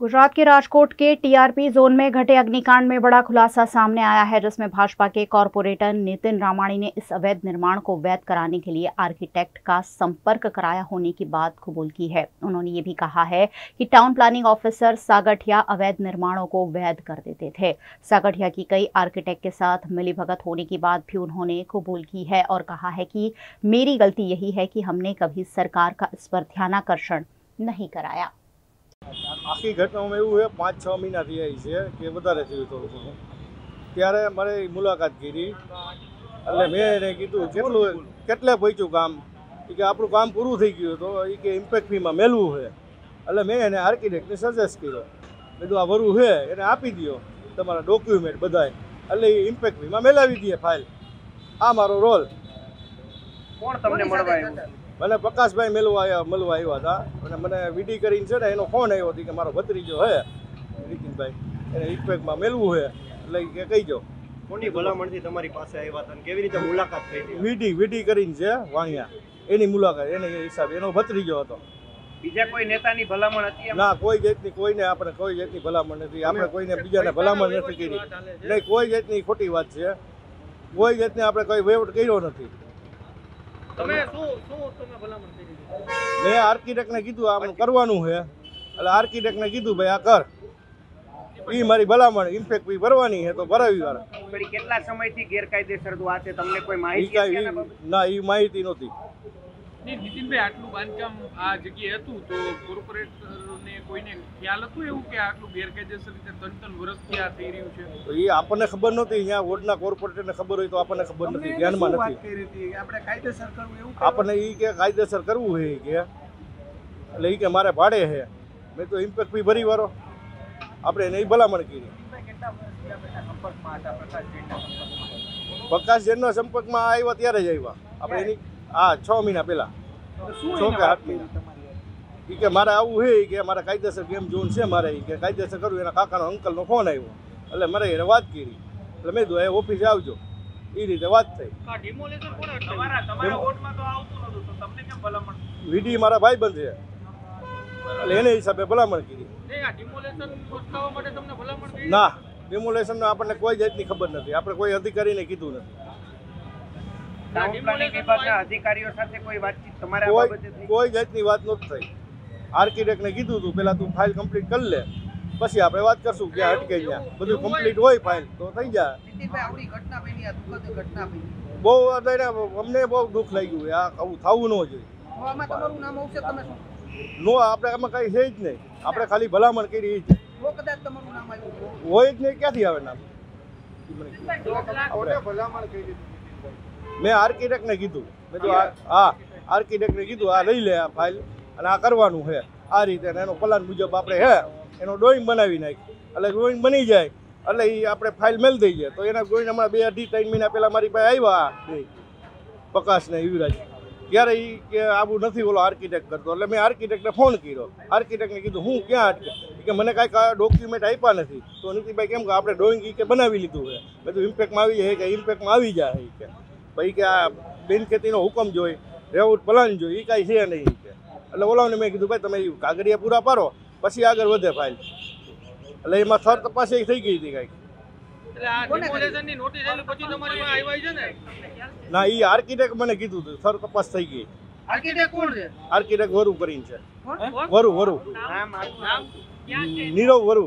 गुजरात के राजकोट के TRP zone में घटे अग्निकांड में बड़ा खुलासा सामने आया है, जिसमें भाजपा के कॉरपोरेटर नितिन रामाणी ने इस अवैध निर्माण को वैध कराने के लिए आर्किटेक्ट का संपर्क कराया होने की बात कबूल की है। उन्होंने ये भी कहा है कि टाउन प्लानिंग ऑफिसर सागठिया अवैध निर्माणों को वैध कर देते थे। सागठिया की कई आर्किटेक्ट के साथ मिलीभगत होने की बात भी उन्होंने कबूल की है और कहा है कि मेरी गलती यही है कि हमने कभी सरकार का इस पर ध्यानाकर्षण नहीं कराया। આખી ઘટનામાં એવું છે પાંચ છ મહિના થયા છે કે વધારે થયું થોડું ઘણું ત્યારે મારે મુલાકાત કરી. એટલે મેં એને કીધું કેટલું કેટલે પહોંચ્યું કામ? એ કે આપણું કામ પૂરું થઈ ગયું તો એ કે ઇમ્પેક્ટ ફીમાં મેળવું છે. એટલે મેં એને આર્કિટેક્ટને સજેસ્ટ કર્યો. કીધું આ વરું છે એને આપી દો તમારા ડોક્યુમેન્ટ બધાય. એટલે એ ઇમ્પેક્ટ ફીમાં મેલાવી દઈએ ફાઇલ આ મારો રોલ કોણ તમને મળવા આવ્યું? મને પ્રકાશભાઈ મેળવા આવ્યા મળવા આવ્યા હતા. અને મને વીડી કરીને છે ને એનો ફોન આવ્યો હતો કે મારો ભત્રીજો હે. નીતિનભાઈ એને ઇમ્પેક્ટમાં મેળવું છે એટલે કે કહી જાઓ કોની ભલામણથી તમારી પાસે આવ્યા હતા કેવી રીતે મુલાકાત થઈ હતી? વીડી વીડી કરીને છે વાણિયા એની મુલાકાત એને હિસાબે એનો ભત્રીજો હતો. બીજા કોઈ નેતાની ભલામણ હતી ના કોઈ જાતની કોઈને આપણે કોઈ જાતની ભલામણ નથી. આપણે કોઈને બીજાને ભલામણ નથી કરી. નહીં કોઈ જાતની ખોટી વાત છે. કોઈ જાતની આપણે કોઈ વહીવટ કર્યો નથી તમે શું શું તમે ભલામણ કરી મેં આર્કિટેક્ટને કીધું આમ કરવાનું છે. એટલે આર્કિટેક્ટને કીધું ભાઈ આ કર. એ મારી ભલામણ ઇમ્પેક્ટ ફી ભરવાની છે તો ભરાવી વાર વળી કેટલા સમયથી ગેરકાયદેસર તો આ છે? તમને કોઈ માહિતી હતી? ના એ માહિતી નહોતી. નહીં નીતિનભાઈ આટલું બાંધકામ આ જગ્યાએ હતું તો કોર્પોરેટરને કોઈને ખ્યાલ હતું એવું કે આટલું ગેરકાયદેસર રીતે ત્રણ ત્રણ વર્ષથી આ થઈ રહ્યું છે? તો એ આપણને ખબર નહોતી. અહીંયા વોર્ડના કોર્પોરેટરને ખબર હોય તો આપણને ખબર નથી ધ્યાનમાં નથી. આપણે કાયદેસર કરવું એવું આપણને એ કે કાયદેસર કરવું છે ઈ કે? એટલે એ કે મારે ભાડે છે મેં તો ઇમ્પેક્ટ ફી ભરી વારો આપણે એને ઈ ભલામણ કરી. પ્રકાશ જૈનના સંપર્કમાં. આવ્યા ત્યારે જ આવ્યા. આપણે એની હા છ મહિના પહેલાં. છ કે આઠ મહિના. એ કે મારે આવું છે કે મારે કાયદેસર ગેમ ઝોન છે મારે કે કાયદેસર કરવું એના કાકાનો અંકલનો ફોન આવ્યો. એટલે મારે એને વાત કરી. એટલે મેં કીધું એ ઓફિસે આવજો. એ રીતે વાત થઈ. આ ડિમોલેશન કોણે તમારા તમારા વોર્ડમાં તો આવતું નતું તો તમને કેમ ભલામણ? વીડી મારા ભાઈ બંધ. છે એટલે એને હિસાબે ભલામણ કરી. નહીં ડિમોલેશન અટકાવવા માટે તમને ભલામણ કરી? ના ડેમોલેશનનો આપણને કોઈ જાતની ખબર નથી. આપણે કોઈ અધિકારીને કીધું નથી. પ્લાનિંગ વિભાગના અધિકારીઓ સાથે કોઈ વાતચીત તમારા કોઈ જાતની વાત નહોતી થઈ. આર્કિટેક્ટને કીધું હતું પહેલાં તું ફાઇલ કમ્પ્લીટ કરી લે પછી આપણે વાત કરશું કે અટકે ત્યાં બધું કમ્પ્લીટ હોય ફાઇલ તો થઈ જાય. બહુ અમને બહુ દુઃખ લાગ્યું. આ આવું થવું ન જોઈએ. તો આમાં તમારું નામ આવશે તમે શું? નો આપણે આમાં કાંઈ છે જ નહીં. આપણે ખાલી ભલામણ કરી હોય જ નહીં ક્યાંથી આવે નામ? આપણે મેં આર્કિટેક્ટને કીધું. મેં આ- હા આર્કિટેક્ટને કીધું, આ લઈ લે આ ફાઇલ અને આ કરવાનું છે. આ રીતે એનો પ્લાન મુજબ આપણે હે એનો ડ્રોઈંગ બનાવી નાખી એટલે ડ્રોઈંગ બની જાય, એટલે એ આપણે ફાઇલ મેળ દઈ જાય. તો એના ડ્રોઈંગ હમણાં બે અઢી, ત્રણ મહિના પહેલાં મારી પાસે આવ્યા બે પ્રકાશને યુવરાજ. ત્યારે એ કે આવું નથી ઓલો આર્કિટેક્ટ કરતો. એટલે મેં આર્કિટેક્ટને ફોન કર્યો. આર્કિટેક્ટને કીધું, હું ક્યાં અટકે કે, મને કાંઈક ડોક્યુમેન્ટ આપ્યા નથી. તો નીતિભાઈ કેમ કે આપણે ડ્રોઈંગ એ કે બનાવી લીધું છે. બધું ઇમ્પેક્ટમાં આવી જાય, કે ઇમ્પેક્ટમાં આવી જાય કે. પછી કે આ બિન ખેતીનો હુકમ જોઈ રેવું પ્લાન જોઈ એ કાંઈ છે નહીં કે. એટલે ઓલાઓને મેં કીધું ભાઈ તમે કાગળિયા પૂરા પાડો પછી આગળ વધે ફાઇલ એટલે એમાં થર તપાસ એ થઈ ગઈ હતી કાંઈક. એટલે આ ડિમોલેશનની નોટિસ આલી પછી તમારી પાસે આવ્યા છે ને? ના એ આર્કિટેક્ટ મને કીધું હતું સર તપાસ થઈ ગઈ. આર્કિટેક્ટ કોણ છે? આર્કિટેક્ટ વરુ કરીને છે. વરુ વરુ. નામ આખું નામ ક્યાં છે? નીરવ વરુ.